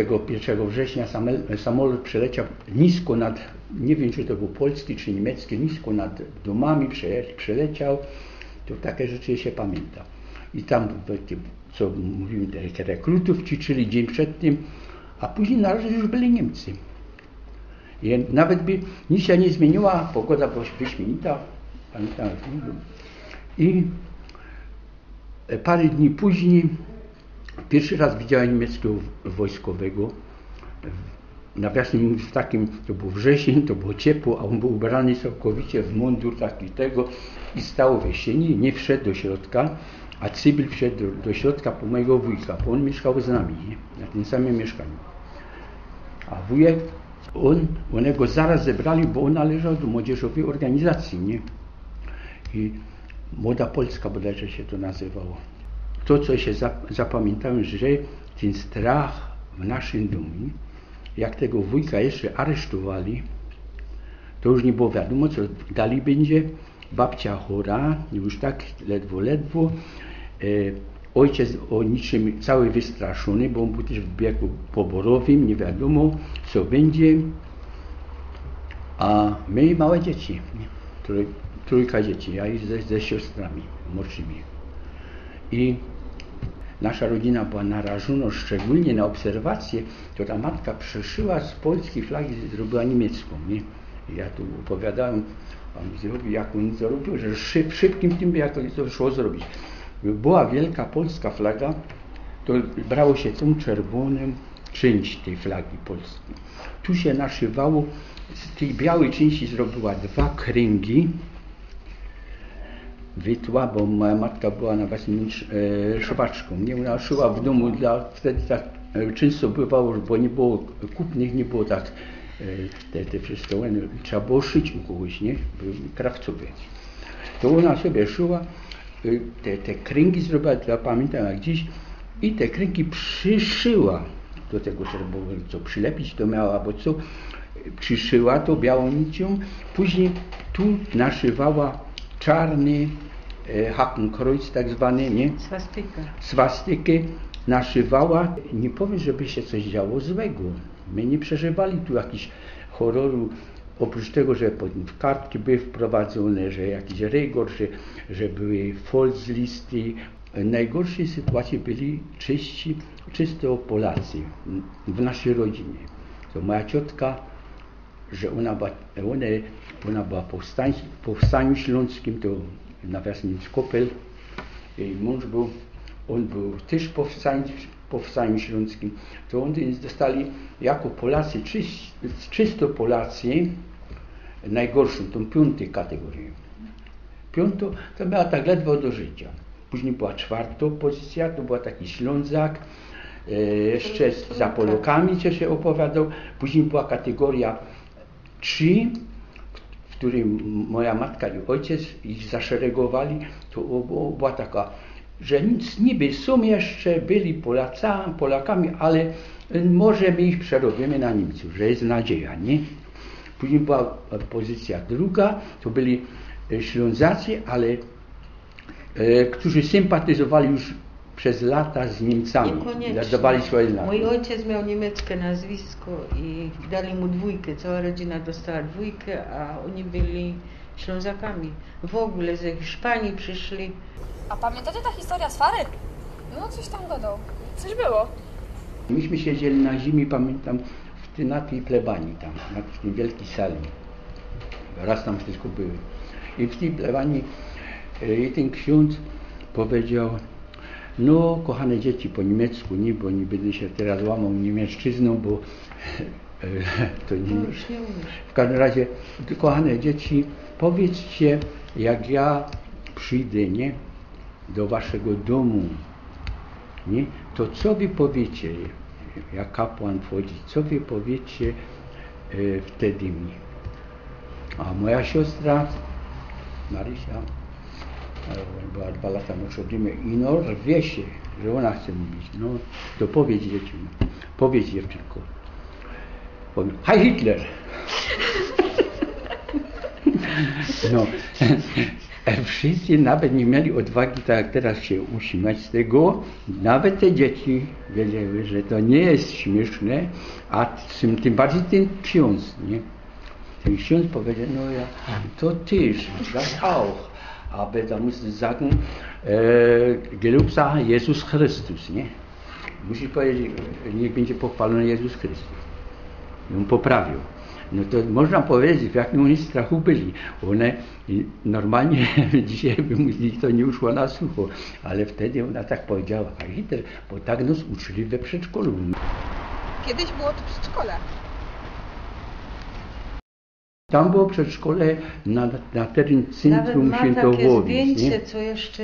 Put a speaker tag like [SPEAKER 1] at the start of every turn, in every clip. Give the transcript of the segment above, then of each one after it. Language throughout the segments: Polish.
[SPEAKER 1] tego 1 września samolot przeleciał nisko nad, nie wiem czy to był polski czy niemiecki, nisko nad domami przeleciał. To takie rzeczy się pamięta. I tam, co mówimy, rekrutów ćwiczyli dzień przed tym, a później na razie już byli Niemcy. I nawet by nic się nie zmieniła, pogoda była wyśmienita, pamiętam. I parę dni później pierwszy raz widziałem niemieckiego wojskowego. Nawiasem w takim, to był wrzesień, to było ciepło, a on był ubrany całkowicie w mundur taki tego i stał w jesieni, nie wszedł do środka, a Cybil wszedł do, do środka po mojego wujka, bo on mieszkał z nami, nie? na tym samym mieszkaniu. A wujek, on, one go zaraz zebrali, bo on należał do młodzieżowej organizacji, nie? I Młoda Polska bodajże się to nazywało. To, co się zapamiętałem, że ten strach w naszym domu, jak tego wujka jeszcze aresztowali, to już nie było wiadomo, co dalej będzie. Babcia chora, już tak ledwo, ledwo. E, ojciec o niczym cały wystraszony, bo on był też w wieku poborowym, nie wiadomo, co będzie. A my małe dzieci, trójka dzieci, ja i ze, ze siostrami młodszymi. I nasza rodzina była narażona szczególnie na obserwację, to ta matka przeszyła z polskiej flagi, zrobiła niemiecką. Nie? ja tu opowiadałem, on zrobił, jak on zrobił, że szyb, szybkim tym jak to szło zrobić. Była wielka polska flaga, to brało się tą czerwoną część tej flagi polskiej. Tu się naszywało, z tej białej części zrobiła dwa kręgi, wytła, bo moja matka była na właśnie e, szywaczką. Nie, ona szyła w domu, dla, wtedy tak e, często bywało, bo nie było kupnych, nie było tak e, te, te wszystko, trzeba było szyć u kogoś, nie? Były krawcowe. To ona sobie szyła, te, te kręgi zrobiła, ja pamiętam jak dziś, i te kręgi przyszyła do tego, trzeba było co przylepić to miała, albo co, przyszyła to białą nicią, później tu naszywała czarny e, Hakenkreuz tak zwany, nie?
[SPEAKER 2] Swastyka.
[SPEAKER 1] Swastykę naszywała. Nie powiem, żeby się coś działo złego. My nie przeżywali tu jakichś horroru, oprócz tego, że w kartki były wprowadzone, że jakiś rygor, że, że były false listy. Najgorszej sytuacji byli czyści, czysto Polacy w naszej rodzinie. To moja ciotka że ona była, ona, ona była powstań, w Powstaniu Śląskim, to nawiasem Kopel, jej mąż był, on był też w Powstaniu, Śląskim, to oni dostali jako Polacy, czysto Polacy, najgorszą, tą piątą kategorię. Piątą to miała tak ledwo do życia. Później była czwarta pozycja, to była taki Ślązak, e, jeszcze za Polokami, co się opowiadał. Później była kategoria Ci, w którym moja matka i ojciec ich zaszeregowali, to była taka, że nic niby są jeszcze, byli Polacami, Polakami, ale może my ich przerobimy na Niemców, że jest nadzieja, nie? Później była pozycja druga, to byli Ślązacy, ale e, którzy sympatyzowali już przez lata z Niemcami. Dawali swoje nazwy.
[SPEAKER 2] Mój ojciec miał niemieckie nazwisko i dali mu dwójkę. Cała rodzina dostała dwójkę, a oni byli Ślązakami. W ogóle ze Hiszpanii przyszli.
[SPEAKER 3] A pamiętacie ta historia z Fary? No coś tam gadał. Coś było.
[SPEAKER 1] Myśmy siedzieli na zimie, pamiętam, w ty, na tej plebanii tam, na tej wielkiej sali. Raz tam wszystko były. I w tej plebanii e, ten ksiądz powiedział, no, kochane dzieci po niemiecku, nie, bo nie będę się teraz łamał niemiecczyzną, bo to nie. W każdym razie, kochane dzieci, powiedzcie, jak ja przyjdę, nie, do waszego domu, nie, to co wy powiecie, jak kapłan wchodzi, co wy powiecie e, wtedy mi? A moja siostra, Marysia, była dwa lata ode mnie i no rwie się, że ona chce mówić. No to powiedz dzieciom, powiedz dziewczynko. Powiem, Hej Hitler! No, Wszyscy nawet nie mieli odwagi, tak jak teraz się uśmiać z tego. Nawet te dzieci wiedziały, że to nie jest śmieszne, a tym, tym bardziej ten ksiądz, nie? Ten ksiądz powiedział, no ja, to tyż, das auch. Aber da gelobt sei Jesus Chrystus, nie? Musisz powiedzieć, niech będzie pochwalony Jezus Chrystus. I on poprawił. No to można powiedzieć, w jakim oni strachu byli. One normalnie dzisiaj by mu to nie uszło na sucho, ale wtedy ona tak powiedziała, Hitler, bo tak nas uczyli we przedszkolu.
[SPEAKER 3] Kiedyś było to przedszkole.
[SPEAKER 1] Tam było przedszkole na, na teren
[SPEAKER 2] Nawet
[SPEAKER 1] centrum
[SPEAKER 2] takie
[SPEAKER 1] Świętowowic.
[SPEAKER 2] zdjęcie,
[SPEAKER 1] Nie?
[SPEAKER 2] co jeszcze,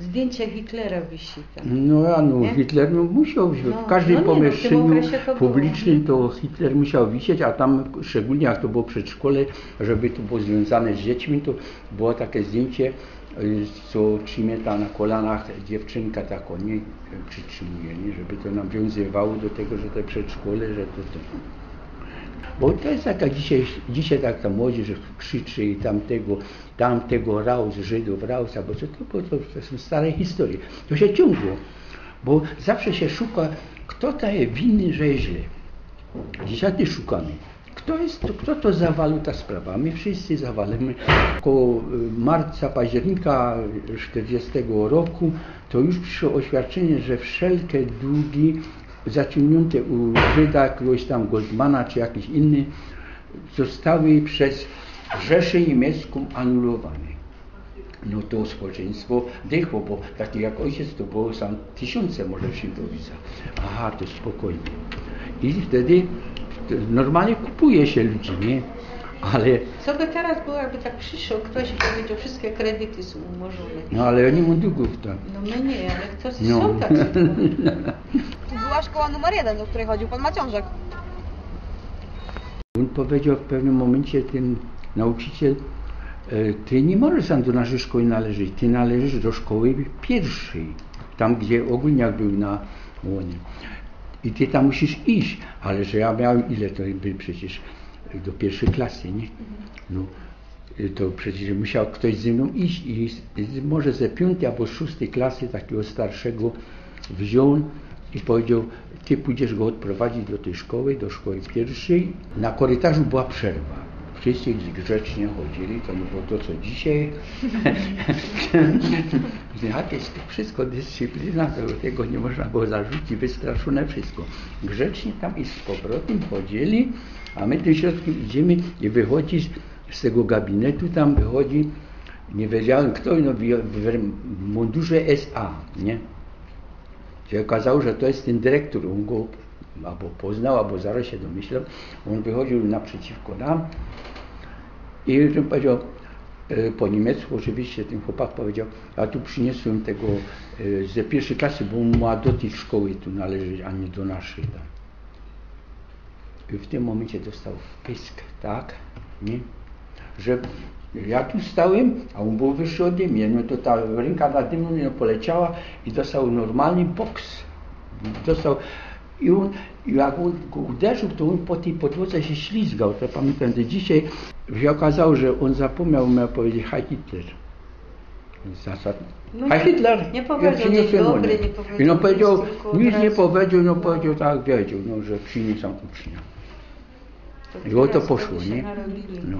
[SPEAKER 2] zdjęcie Hitlera wisi tam.
[SPEAKER 1] No a no,
[SPEAKER 2] Nie?
[SPEAKER 1] Hitler no, musiał wisieć.
[SPEAKER 2] No,
[SPEAKER 1] w każdym
[SPEAKER 2] no nie, no,
[SPEAKER 1] pomieszczeniu
[SPEAKER 2] okresie to
[SPEAKER 1] publicznym to Hitler musiał wisieć, a tam szczególnie jak to było przedszkole, żeby to było związane z dziećmi, to było takie zdjęcie, y, co trzymie ta na kolanach dziewczynka tak o niej przytrzymuje, nie? żeby to nawiązywało do tego, że to przedszkole, że to, to bo to jest taka dzisiaj, dzisiaj tak ta młodzież krzyczy i tamtego, tamtego raus, Żydów raus, albo co to, to, to są stare historie. To się ciągło, bo zawsze się szuka, kto daje winy, że jest źle. Dzisiaj też szukamy. Kto, jest, to, kto to zawalił ta sprawa? My wszyscy zawalimy. Koło y, marca, października 40 roku to już przyszło oświadczenie, że wszelkie długi zaciągnięte u Żyda, jakiegoś tam Goldmana czy jakiś inny, zostały przez Rzeszę Niemiecką anulowane. No to społeczeństwo dechło, bo taki jak ojciec to było sam tysiące może Świętowicach. Aha, to spokojnie. I wtedy normalnie kupuje się ludzi, nie? Ale,
[SPEAKER 2] Co by teraz było, jakby tak przyszedł ktoś i powiedział, wszystkie kredyty są umorzone.
[SPEAKER 1] no ale oni mu długów tam.
[SPEAKER 2] No my nie, ale kto
[SPEAKER 1] No.
[SPEAKER 2] są tacy?
[SPEAKER 3] Tu była szkoła numer jeden, do której chodził pan Maciążek.
[SPEAKER 1] On powiedział w pewnym momencie ten nauczyciel, e, ty nie możesz sam do naszej szkoły należeć, ty należysz do szkoły pierwszej, tam gdzie ogólniak był na łonie. I ty tam musisz iść, ale że ja miałem, ile to by przecież do pierwszej klasy, nie? No, y, to przecież musiał ktoś ze mną iść i może ze piątej albo z szóstej klasy takiego starszego wziął i powiedział, ty pójdziesz go odprowadzić do tej szkoły, do szkoły pierwszej. Na korytarzu była przerwa. Wszyscy grzecznie chodzili, to nie było to, co dzisiaj. Jest wszystko dyscyplina, tego nie można było zarzucić, wystraszone wszystko. Grzecznie tam i z powrotem chodzili, a my tym środkiem idziemy i wychodzi z- tego gabinetu, tam wychodzi, nie wiedziałem kto, no w mundurze SA, nie? się okazało, że to jest ten dyrektor, on go albo poznał, albo zaraz się domyślał. On wychodził naprzeciwko nam i że powiedział, e, po niemiecku oczywiście ten chłopak powiedział, a tu przyniosłem tego e, ze pierwszej klasy, bo ma do tej szkoły tu należeć, a nie do naszej. Tam. I w tym momencie dostał wpysk, tak, nie? że ja tu stałem, a on był wyższy ode mnie, no to ta ręka nade mną no, poleciała i dostał normalny boks. Dostał i on, jak on go uderzył, to on po tej podłodze się ślizgał, to pamiętam do dzisiaj. Się okazało, że on zapomniał miał powiedzieć Heil Hitler. Zasad.
[SPEAKER 2] No
[SPEAKER 1] Heil Hitler!
[SPEAKER 2] nie
[SPEAKER 1] Ja
[SPEAKER 2] powiedział dobre,
[SPEAKER 1] monetę.
[SPEAKER 2] nie powiedział
[SPEAKER 1] I no powiedział, nic nie powiedział, no
[SPEAKER 2] no.
[SPEAKER 1] powiedział tak, wiedział, no, że przyniosą ucznia. I o to poszło, nie? No.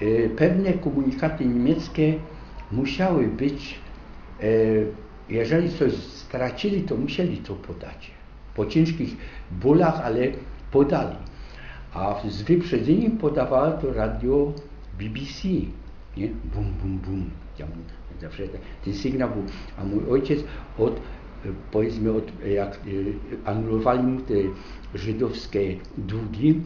[SPEAKER 1] E, Pewne komunikaty niemieckie musiały być, e, jeżeli coś stracili, to musieli to podać. Po ciężkich bólach, ale podali. A z wyprzedzeniem podawała to radio BBC. Nie? Bum, bum, bum. Tam zawsze ten- ten sygnał był. A mój ojciec od, e, powiedzmy, od, e, jak e, anulowali mu te żydowskie długi,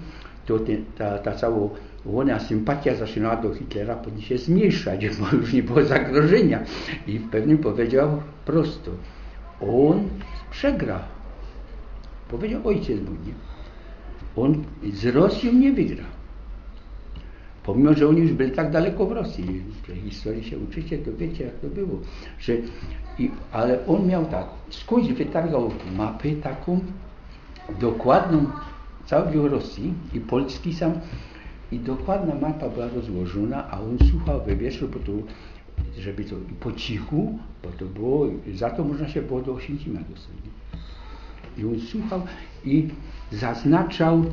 [SPEAKER 1] to ta, ta cała łona sympatia zaczynała do Hitlera później się zmniejszać, bo już nie było zagrożenia. I w pewnym powiedział prosto, on przegra. Powiedział ojciec mój, nie? On z Rosją nie wygra. Pomimo, że oni już byli tak daleko w Rosji, że historii się uczycie, to wiecie jak to było. Że, i, ale on miał tak, skądś wytargał mapę taką dokładną całej Rosji i Polski sam i dokładna mapa była rozłożona, a on słuchał we wieczór, bo to, żeby to po cichu, bo to było, za to można się było do Oświęcimia dostać. I on słuchał i zaznaczał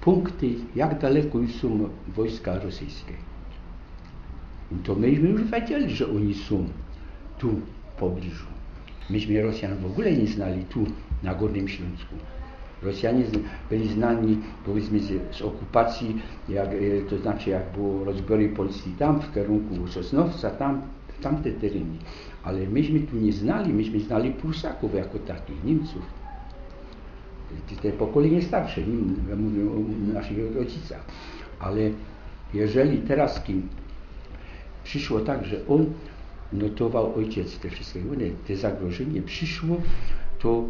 [SPEAKER 1] punkty, jak daleko już są wojska rosyjskie. No to myśmy już wiedzieli, że oni są tu w pobliżu. Myśmy Rosjan w ogóle nie znali tu na Górnym Śląsku. Rosjanie byli znani powiedzmy z, z okupacji, jak, e, to znaczy jak było rozbiory Polski tam w kierunku Sosnowca, tam, tamte tereny. Ale myśmy tu nie znali, myśmy znali Prusaków jako takich, Niemców. Te- pokolenie starsze, mówię o naszych rodzicach. Ale jeżeli teraz kim przyszło tak, że on notował ojciec te wszystkie te zagrożenie przyszło, to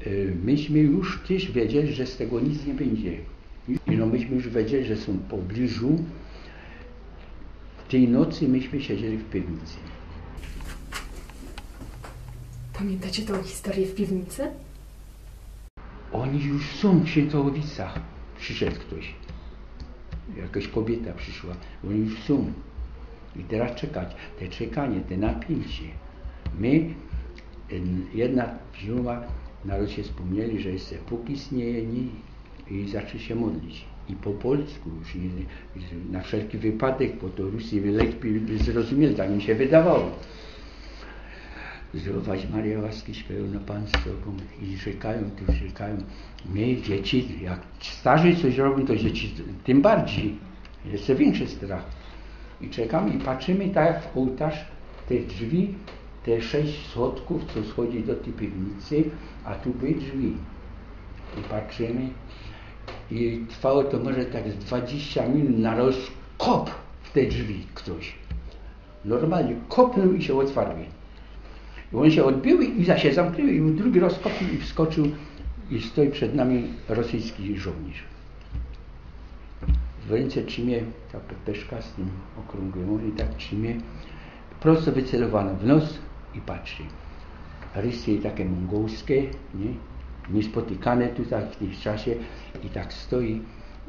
[SPEAKER 1] e, myśmy już też wiedzieli, że z tego nic nie będzie. I no myśmy już wiedzieli, że są w pobliżu. Tej nocy myśmy siedzieli w piwnicy.
[SPEAKER 4] Pamiętacie tą historię w piwnicy?
[SPEAKER 1] Oni już są w Świętowicach. Przyszedł ktoś. Jakaś kobieta przyszła. Oni już są. I teraz czekać. Te czekanie, te napięcie. My, jedna wzięła, naród się wspomnieli, że jeszcze Bóg istnieje nie, i zaczęli się modlić. I po polsku już nie, na wszelki wypadek, bo to Rusy lepiej zrozumieli, tak mi się wydawało. Zdrowaś Maria łaski pełna Pan z Tobą i rzekają, tu rzekają. My dzieci, jak starzy coś robią, to dzieci tym bardziej. Jeszcze większy strach. I czekamy i patrzymy tak jak w ołtarz, te drzwi, te sześć schodków, co schodzi do tej piwnicy, a tu były drzwi. I patrzymy i trwało to może tak z 20 minut na rozkop w te drzwi ktoś. Normalnie kopnął i się otwarły. I one się odbiły i za się zamknęły i drugi raz kopnął i wskoczył i stoi przed nami rosyjski żołnierz. W ręce trzymie ta pepeszka z tym okrągłym, i tak trzymie prosto wycelowana w nos i patrzy. Rysy takie mongolskie, nie? niespotykane tutaj w tym czasie i tak stoi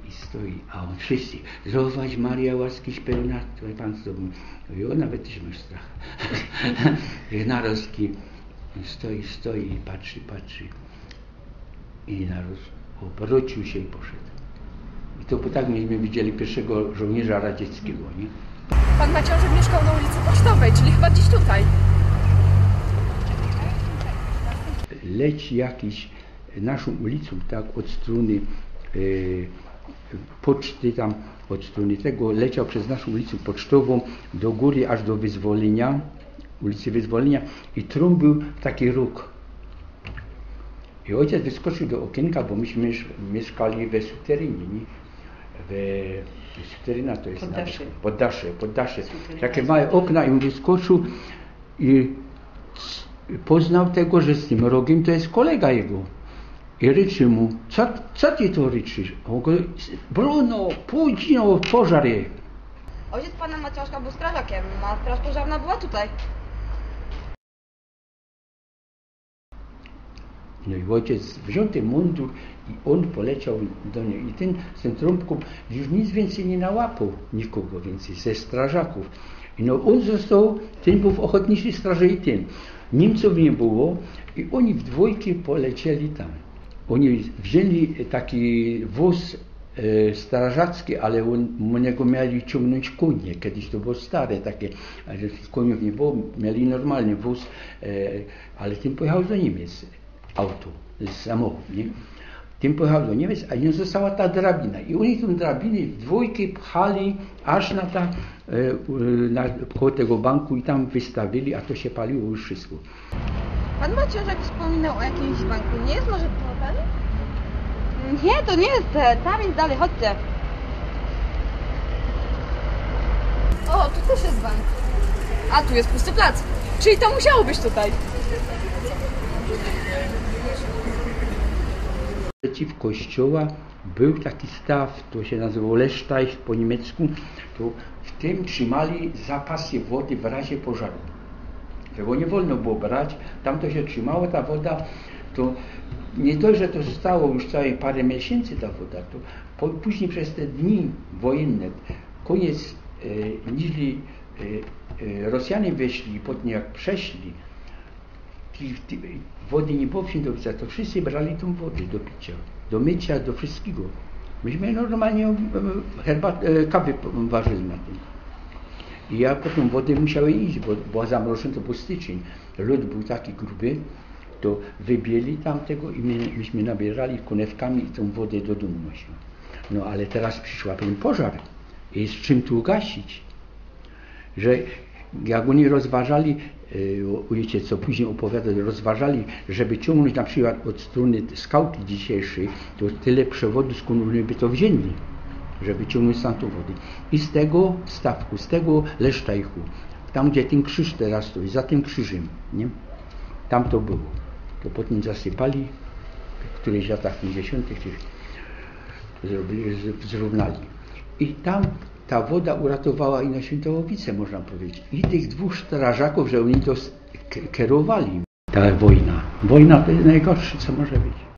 [SPEAKER 1] i stoi, a on wszyscy, zdrowaś Maria, łaskiś pełna, Twój Pan z Tobą. I on nawet też ma strach. Narozki stoi, stoi i patrzy, patrzy. I naród obrócił się i poszedł. I to bo tak myśmy widzieli pierwszego żołnierza radzieckiego, nie?
[SPEAKER 4] Pan Maciążek mieszkał na ulicy Pocztowej, czyli chyba gdzieś tutaj.
[SPEAKER 1] leci jakiś naszą ulicą, tak, od strony e, poczty tam, od strony tego, leciał przez naszą ulicę pocztową do góry aż do Wyzwolenia, ulicy Wyzwolenia i trąbił taki róg. I ojciec wyskoczył do okienka, bo myśmy miesz- mieszkali we suterynie, nie? We, suteryna to jest
[SPEAKER 2] Poddasze.
[SPEAKER 1] nawet- poddasze, poddasze.
[SPEAKER 2] Suteryna.
[SPEAKER 1] Takie małe okna i on wyskoczył i poznał tego, że z tym rogiem to jest kolega jego. I ryczy mu, co, co ty to ryczysz? A on mówi, Bruno, pójdź no, pożar.
[SPEAKER 3] Ojciec pana Maciążka był strażakiem, a straż pożarna była tutaj.
[SPEAKER 1] No i ojciec wziął ten mundur i on poleciał do niego. I ten z tą trąbką już nic więcej nie nałapał nikogo więcej ze strażaków. I no on został, ten był w ochotniczej straży i ten. Niemców nie było i oni w dwójkę polecieli tam. Oni wzięli taki wóz e, strażacki, ale u niego mieli ciągnąć konie. Kiedyś to było stare takie, ale koniów nie było, mieli normalny wóz, e, ale tym pojechał do Niemiec auto, samochód, nie? Tym pojechał do Niemiec, a nie została ta drabina. I oni tą drabinę w dwójkę pchali aż na, ta, e, na koło tego banku i tam wystawili, a to się paliło już wszystko.
[SPEAKER 3] Pan Maciążek wspominał o jakimś banku. Nie jest może to ten? Nie, to nie jest ten. Tam jest dalej, chodźcie.
[SPEAKER 4] O, tu też jest bank. A tu jest pusty plac. Czyli to musiało być tutaj.
[SPEAKER 1] Przeciw kościoła był taki staw, to się nazywał Lesztajch po niemiecku, to w tym trzymali zapasy wody w razie pożaru. Tego nie wolno było brać, tam to się trzymało, ta woda, to nie dość, że to zostało już całe parę miesięcy ta woda, to po, później przez te dni wojenne, koniec, e, niźli e, e, Rosjanie weszli, potem jak przeszli, wody nie było do picia, to wszyscy brali tą wodę do picia, do mycia, do wszystkiego. Myśmy normalnie e, herbat, e, kawy ważyli na tym. I ja po tą wodę musiałem iść, bo była zamrożona, styczeń. Lód był taki gruby, to wybieli tamtego i my, myśmy nabierali konewkami i tą wodę do domu. No ale teraz przyszła ten pożar i z czym tu gasić? Że jak oni rozważali, e, wiecie co później opowiadać, rozważali, żeby ciągnąć na przykład od strony skałki dzisiejszej, to tyle przewodu skąd by to wzięli, żeby ciągnąć tą wodę. I z tego stawku, z tego lesztajchu, tam gdzie ten krzyż teraz stoi, za tym krzyżem, nie? tam to było. To potem zasypali w którychś latach 50. czy zrobili, zrównali. I tam ta woda uratowała i na Świętołowicę, można powiedzieć. I tych dwóch strażaków, że oni to kierowali. Ta wojna. Wojna to jest najgorsze, co może być.